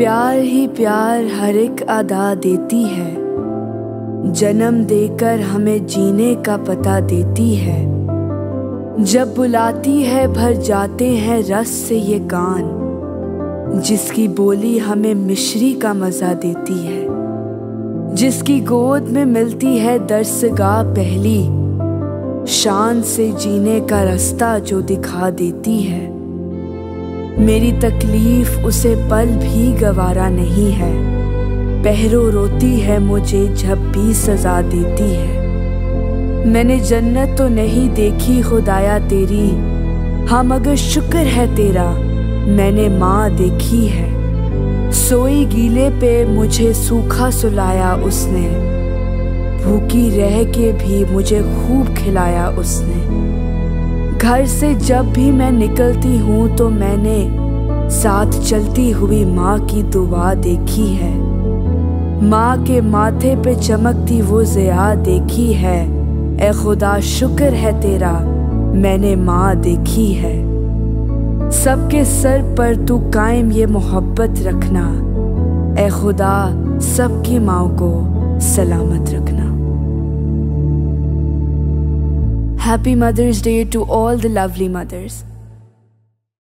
प्यार ही प्यार हर एक अदा देती है। जन्म देकर हमें जीने का पता देती है। जब बुलाती है भर जाते हैं रस से ये कान जिसकी बोली हमें मिश्री का मज़ा देती है। जिसकी गोद में मिलती है दरसगाह पहली। शान से जीने का रास्ता जो दिखा देती है। मेरी तकलीफ़ उसे पल भी गवारा नहीं है। पहरो रोती है, मुझे जब भी सजा देती है। मैंने जन्नत तो नहीं देखी, खुदाया तेरी। हाँ मगर शुक्र है तेरा, मैंने माँ देखी है। सोई गीले पे मुझे सूखा सुलाया उसने। भूखी रह के भी मुझे खूब खिलाया उसने। घर से जब भी मैं निकलती हूँ तो मैंने साथ चलती हुई माँ की दुआ देखी है। माँ के माथे पे चमकती वो जया देखी है। ए खुदा, शुक्र है तेरा, मैंने माँ देखी है। सबके सर पर तू कायम ये मोहब्बत रखना। ए खुदा, सबकी माँ को सलामत रखना। Happy Mother's Day to all the lovely mothers.